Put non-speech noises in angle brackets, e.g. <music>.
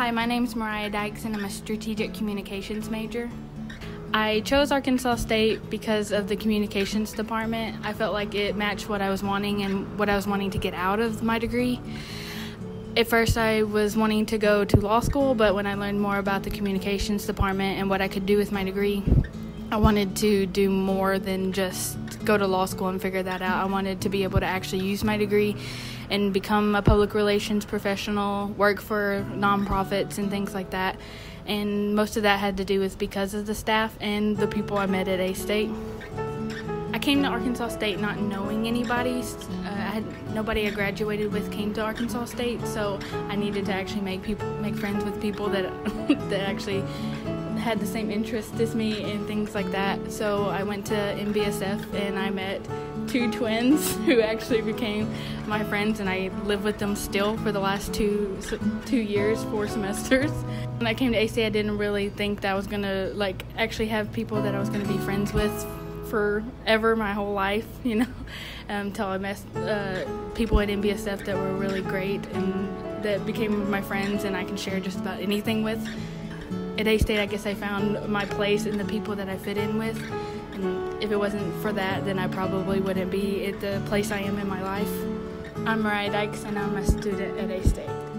Hi, my name is Mariah Dykes, and I'm a strategic communications major. I chose Arkansas State because of the communications department. I felt like it matched what I was wanting and what I was wanting to get out of my degree. At first, I was wanting to go to law school, but when I learned more about the communications department and what I could do with my degree, I wanted to do more than just go to law school and figure that out. I wanted to be able to actually use my degree and become a public relations professional, work for nonprofits and things like that. And most of that had to do with because of the staff and the people I met at A State. I came to Arkansas State not knowing anybody. Uh, I had nobody I graduated with came to Arkansas State, so I needed to actually make people make friends with people that <laughs> that actually had the same interests as me and things like that. So I went to NBSF and I met two twins <laughs> who actually became my friends, and I live with them still for the last two two years, four semesters. When I came to AC, I didn't really think that I was gonna like actually have people that I was gonna be friends with forever, my whole life, <laughs> you know, until I met uh, people at NBSF that were really great and that became my friends, and I can share just about anything with at A State, I guess I found my place in the people that I fit in with. And if it wasn't for that, then I probably wouldn't be at the place I am in my life. I'm Mariah Dykes, and I'm a student at A State.